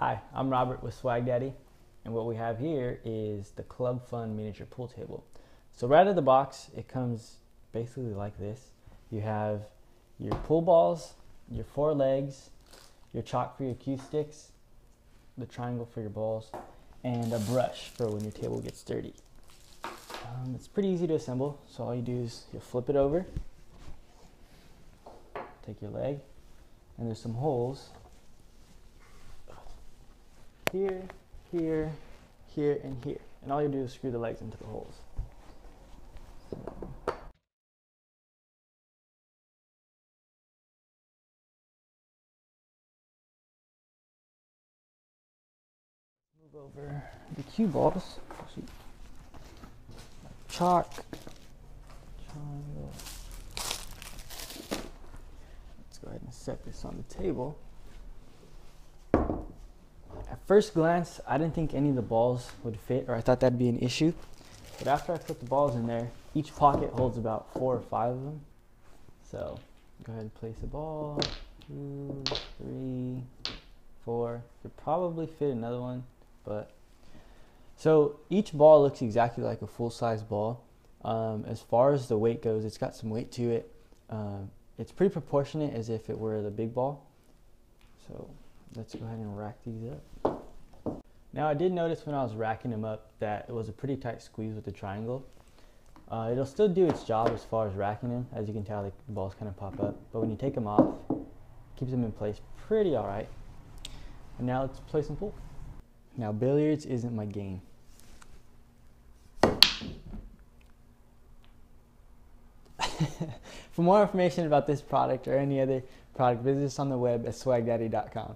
Hi, I'm Robert with Swag Daddy, and what we have here is the Club Fun miniature pool table. So right out of the box, it comes basically like this. You have your pool balls, your four legs, your chalk for your cue sticks, the triangle for your balls, and a brush for when your table gets dirty. Um, it's pretty easy to assemble, so all you do is you flip it over, take your leg, and there's some holes here, here, here, and here. And all you do is screw the legs into the holes. Move over the cue balls. Chalk. Triangle. Let's go ahead and set this on the table. First glance, I didn't think any of the balls would fit or I thought that'd be an issue. But after I put the balls in there, each pocket holds about four or five of them. So go ahead and place a ball, two, three, four. Could probably fit another one, but so each ball looks exactly like a full-size ball. Um, as far as the weight goes, it's got some weight to it. Um, it's pretty proportionate as if it were the big ball. So let's go ahead and rack these up. Now I did notice when I was racking them up that it was a pretty tight squeeze with the triangle. Uh, it'll still do its job as far as racking them. As you can tell, the balls kind of pop up. But when you take them off, keeps them in place pretty all right. And now let's play some pool. Now billiards isn't my game. For more information about this product or any other product, visit us on the web at swagdaddy.com.